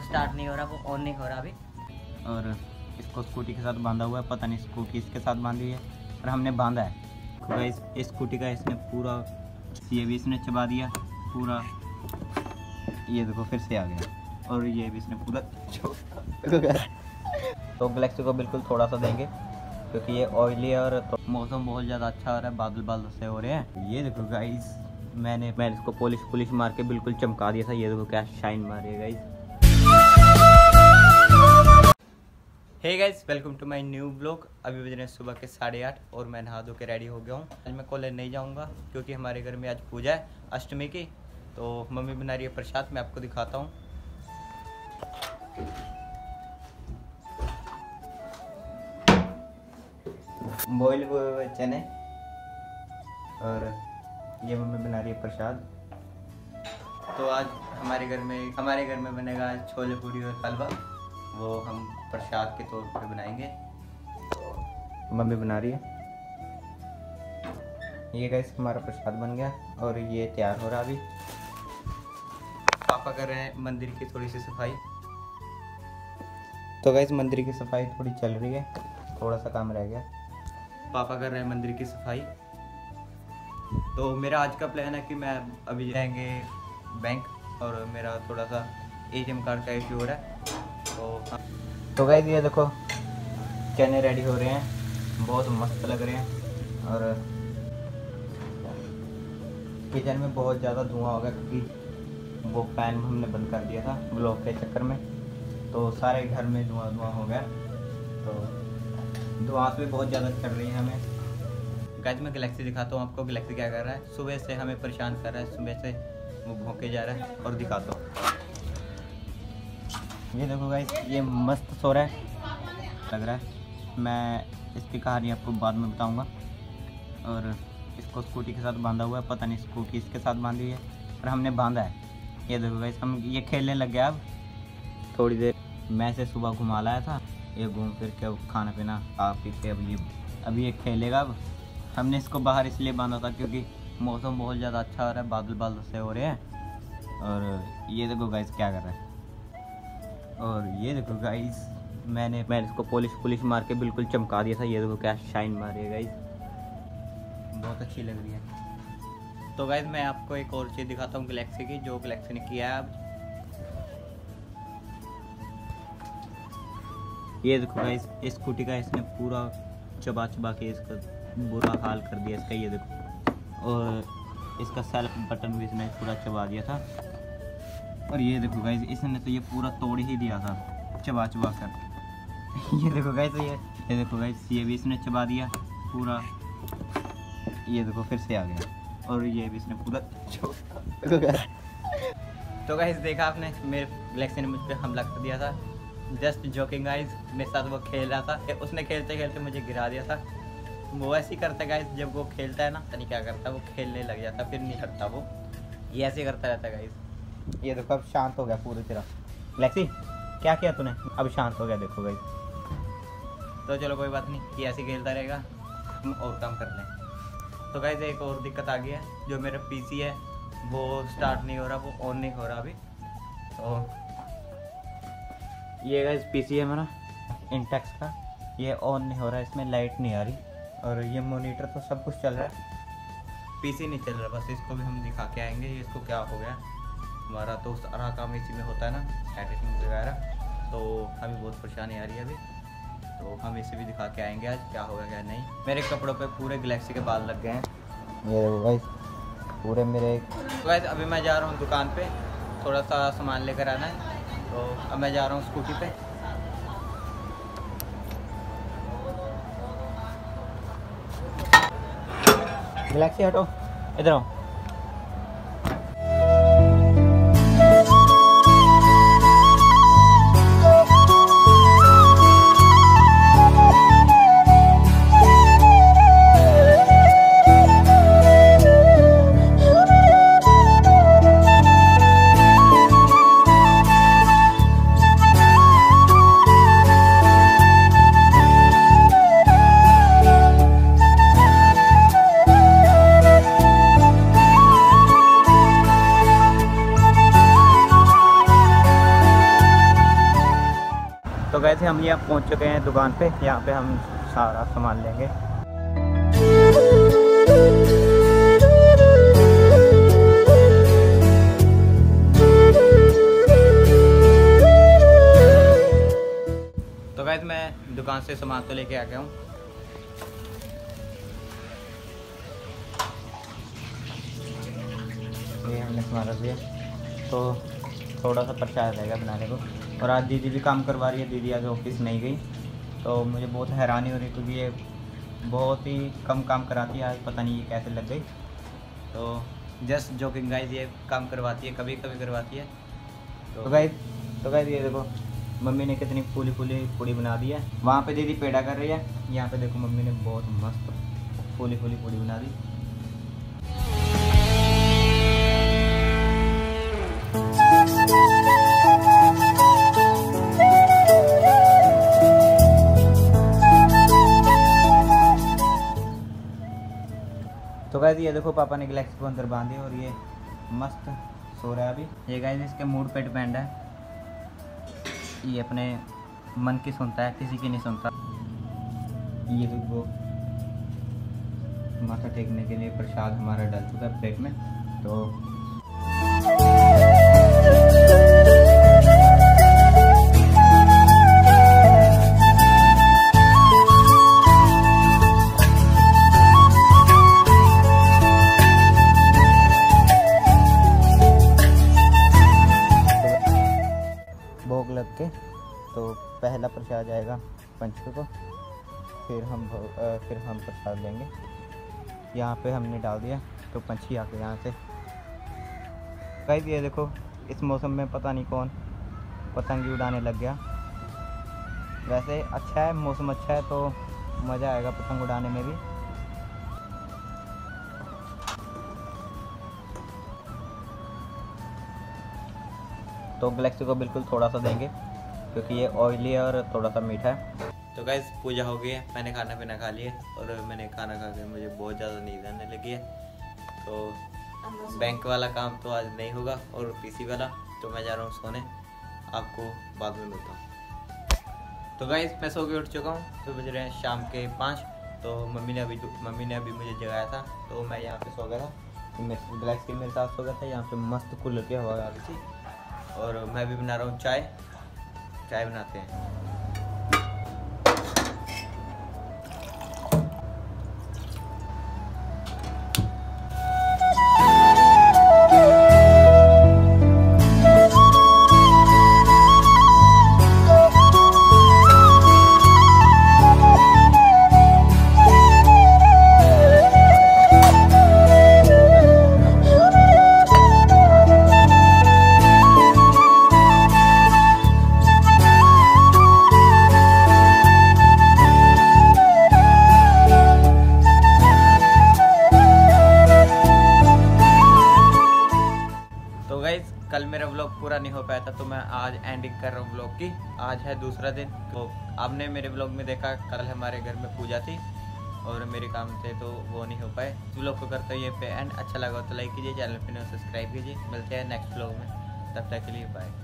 Start नहीं हो रहा वो ऑन नहीं हो रहा अभी। और इसको स्कूटी के साथ बांधा हुआ है पता नहीं स्कूटी इसके साथ बांधी है और हमने बांधा है। तो इस, स्कूटी का इसने पूरा ये भी इसने चबा दिया पूरा। ये देखो फिर से आ गया। और ये भी इसने पूरा तो गलेक्सी को बिल्कुल थोड़ा सा देंगे क्योंकि ये ऑयली है और तो मौसम बहुत ज़्यादा अच्छा हो रहा है बादल बादल से हो रहे हैं। ये देखो गाइस मैंने मैंने इसको पॉलिश पुलिश मार के बिल्कुल चमका दिया था ये देखो क्या शाइन मार है guys hey guys welcome to my new blog अभी बज रहे सुबह के साढ़े आठ और मैं नहा धो के रेडी हो गया हूँ। आज मैं कॉलेज नहीं जाऊँगा क्योंकि हमारे घर में आज पूजा है, अष्टमी की। तो मम्मी बना रही है प्रसाद, मैं आपको दिखाता हूँ। बॉयल हुए हुए चने और ये मम्मी बना रही है प्रसाद। तो आज हमारे घर में, हमारे घर में बनेगा छोले पूरी और हलवा। वो हम प्रसाद के तौर पर बनाएँगे। मम्मी बना रही है। ये गैस हमारा प्रसाद बन गया और ये तैयार हो रहा अभी। पापा कर रहे हैं मंदिर की थोड़ी सी सफ़ाई। तो गैस मंदिर की सफ़ाई थोड़ी चल रही है। थोड़ा सा काम रह गया। पापा कर रहे हैं मंदिर की सफ़ाई। तो मेरा आज का प्लान है कि मैं अभी जाएँगे बैंक और मेरा थोड़ा सा एटीएम कार्ड का इशू हो रहा है। तो गैस ये देखो, चने रेडी हो रहे हैं। बहुत मस्त लग रहे हैं। और किचन में बहुत ज़्यादा धुआँ हो गया क्योंकि वो पैन हमने बंद कर दिया था ब्लॉक के चक्कर में। तो सारे घर में धुआँ धुआँ हो गया। तो धुआँ भी बहुत ज़्यादा चढ़ रही है हमें। गैस मैं गलेक्सी दिखाता हूँ आपको। गलेक्सी क्या कर रहा है? सुबह से हमें परेशान कर रहा है। सुबह से वो भोंके जा रहा है और दिखाता हूँ। ये देखो गाइस ये मस्त सो रहा है। लग रहा है। मैं इसकी कहानी आपको बाद में बताऊँगा। और इसको स्कूटी के साथ बांधा हुआ है। पता नहीं स्कूटी इसके साथ बांधी है और हमने बांधा है। ये देखो गाइस हम ये खेलने लग गया अब। थोड़ी देर मैं से सुबह घुमा लाया था। ये घूम फिर के अब खाना पीना खा पी के अब ये अब ये खेलेगा अब। हमने इसको बाहर इसलिए बांधा था क्योंकि मौसम बहुत ज़्यादा अच्छा हो रहा है बादल बादल से हो रहे हैं। और ये देखो गाइस क्या कर रहा है। और ये देखो गाइस मैंने मैंने इसको पॉलिश पुलिश मार के बिल्कुल चमका दिया था। ये देखो क्या शाइन मार रही है गाइस बहुत अच्छी लग रही है। तो गाइस मैं आपको एक और चीज़ दिखाता हूँ गलेक्सी की, जो गलेक्सी ने किया है अब। ये देखो गाइस इस स्कूटी का इसने पूरा चबा चबा के इसका बुरा हाल कर दिया इसका, ये देखो। और इसका सेल्फ बटन भी इसने पूरा चबा दिया था। और ये देखो गाइज़ इसने तो ये पूरा तोड़ ही दिया था, चबा चबा कर। ये देखो गाइस ये ये देखो गाइज़ ये भी इसने चबा दिया, पूरा। ये देखो, फिर से आ गया। और ये भी इसने पूरा तो गाइज़ देखा आपने, मेरे गलेक्सी ने मुझ पर हमला कर दिया था। जस्ट जोकिंग गाइज़ मेरे साथ वो खेल रहा था। उसने खेलते खेलते मुझे गिरा दिया था। वो ऐसे ही करता गाइस जब वो खेलता है ना तो नहीं क्या करता, वो खेलने लग जाता, फिर नहीं हटता वो। ये ऐसे करता रहता गाइस ये देखो अब शांत हो गया पूरी तरह। गलेक्सी क्या किया तूने? अब शांत हो गया देखो भाई। तो चलो कोई बात नहीं ये ऐसे खेलता रहेगा। हम और काम कर लें। तो गाइस एक और दिक्कत आ गई है। जो मेरा पीसी है वो स्टार्ट नहीं हो रहा वो ऑन नहीं हो रहा अभी। तो ये गाइस पीसी है मेरा इंटेक्स का ये ऑन नहीं हो रहा है इसमें लाइट नहीं आ रही। और ये मोनीटर तो सब कुछ चल रहा है। पीसी नहीं चल रहा बस इसको भी हम दिखा के आएँगे इसको क्या हो गया। हमारा तो सारा काम इसी में होता है ना एडिटिंग वगैरह। तो हमें बहुत परेशानी आ रही है अभी। तो हम इसे भी दिखा के आएँगे आज क्या होगा क्या नहीं। मेरे कपड़ों पे पूरे गलेक्सी के बाल लग गए हैं। ये गाइस पूरे मेरे गाइस अभी मैं जा रहा हूँ दुकान पे थोड़ा सा सामान लेकर आना है। तो अब मैं जा रहा हूँ स्कूटी पे। गलेक्सी हटो। इधर आओ। पहुँच चुके हैं दुकान पे। यहाँ पे हम सारा सामान लेंगे। तो वैसे मैं दुकान से सामान तो लेके आ गया हूँ। ये हमने सामान रख दिया। तो थोड़ा सा प्रचार रहेगा बनाने को। और आज दीदी भी काम करवा रही है, दीदी आज ऑफ़िस नहीं गई। तो मुझे बहुत हैरानी हो रही क्योंकि ये बहुत ही कम काम कराती है, आज पता नहीं ये कैसे लग गई। तो जस्ट जोकिंग गाइस ये काम करवाती है कभी कभी करवाती है। तो गाइस तो गाइस ये देखो, मम्मी ने कितनी फूली फूली पूड़ी बना दी है। वहाँ पे दीदी पेड़ा कर रही है, यहाँ पे देखो मम्मी ने बहुत मस्त फूली फूली पूड़ी बना दी। गाइस ये देखो, पापा ने गलेक्सी को अंदर बांधी और ये मस्त सो रहा है अभी। ये गाइस इसके मूड पे डिपेंड है। ये अपने मन की सुनता है, किसी की नहीं सुनता। ये देखो माथा टेकने के लिए प्रसाद हमारा डल चुका है प्लेट में। तो जाएगा पंचू को। फिर हम अ, फिर हम प्रसाद लेंगे। यहाँ पे हमने डाल दिया तो पंछी आके यहाँ से। कही ये देखो इस मौसम में पता नहीं कौन पतंगी उड़ाने लग गया। वैसे अच्छा है मौसम अच्छा है तो मज़ा आएगा पतंग उड़ाने में भी। तो गलेक्सी को बिल्कुल थोड़ा सा देंगे। क्योंकि ये ऑयली है और थोड़ा सा मीठा है। तो गैस पूजा हो गई है। मैंने खाना पीना खा लिया और मैंने खाना खा के मुझे बहुत ज़्यादा नींद आने लगी है। तो बैंक वाला काम तो आज नहीं होगा और पीसी वाला तो मैं जा रहा हूँ सोने। आपको बाद में मिलता हूँ। तो गाइस मैं सो के उठ चुका हूँ। तो बज रहे हैं शाम के पाँच। तो मम्मी ने अभी मम्मी ने अभी मुझे जगाया था। तो मैं यहाँ पे सो गया था। ब्लैक गलेक्सी मेरे साथ सो गया था। यहाँ पे मस्त कूलर की हवा आ रही थी। और मैं भी बना रहा हूँ चाय। चाय बनाते हैं। तो मैं आज एंडिंग कर रहा हूँ ब्लॉग की। आज है दूसरा दिन। तो आपने मेरे ब्लॉग में देखा, कल हमारे घर में पूजा थी और मेरे काम थे तो वो नहीं हो पाए। ब्लॉग को करते ये पे एंड अच्छा लगा तो लाइक कीजिए, चैनल पर सब्सक्राइब कीजिए। मिलते हैं नेक्स्ट ब्लॉग में। तब तक के लिए बाय